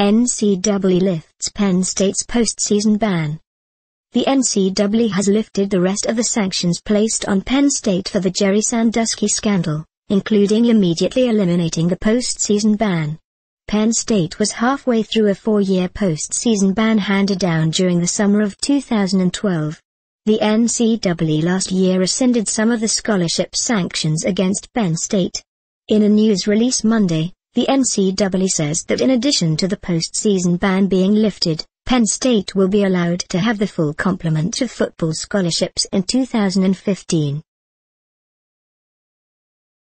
NCAA lifts Penn State's postseason ban. The NCAA has lifted the rest of the sanctions placed on Penn State for the Jerry Sandusky scandal, including immediately eliminating the postseason ban. Penn State was halfway through a four-year postseason ban handed down during the summer of 2012. The NCAA last year rescinded some of the scholarship sanctions against Penn State. In a news release Monday, the NCAA says that in addition to the postseason ban being lifted, Penn State will be allowed to have the full complement of football scholarships in 2015.